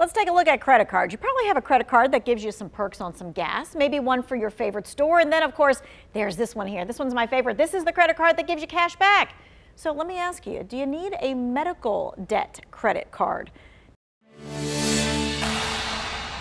Let's take a look at credit cards. You probably have a credit card that gives you some perks on some gas, maybe one for your favorite store. And then, of course, there's this one here. This one's my favorite. This is the credit card that gives you cash back. So let me ask you, do you need a medical debt credit card?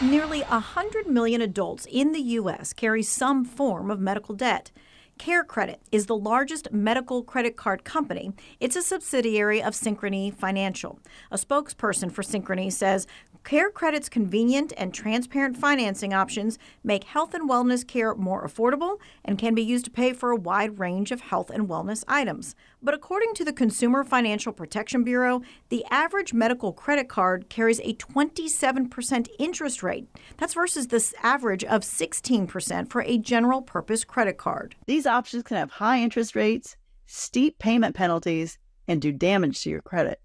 Nearly 100 million adults in the U.S. carry some form of medical debt. Care Credit is the largest medical credit card company. It's a subsidiary of Synchrony Financial. A spokesperson for Synchrony says Care Credit's convenient and transparent financing options make health and wellness care more affordable and can be used to pay for a wide range of health and wellness items. But according to the Consumer Financial Protection Bureau, the average medical credit card carries a 27% interest rate. That's versus the average of 16% for a general purpose credit card. These options can have high interest rates, steep payment penalties, and do damage to your credit.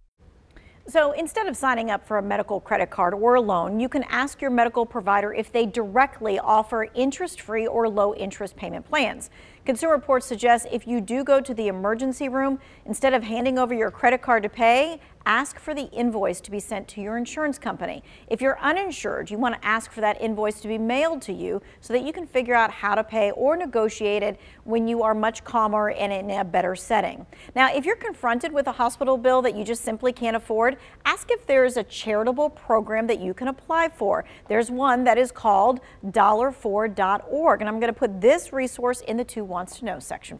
So instead of signing up for a medical credit card or a loan, you can ask your medical provider if they directly offer interest free or low interest payment plans. Consumer Reports suggests if you do go to the emergency room, instead of handing over your credit card to pay, ask for the invoice to be sent to your insurance company. If you're uninsured, you want to ask for that invoice to be mailed to you so that you can figure out how to pay or negotiate it when you are much calmer and in a better setting. Now, if you're confronted with a hospital bill that you just simply can't afford, ask if there's a charitable program that you can apply for. There's one that is called dollarfor.org, and I'm going to put this resource in the two wants to know section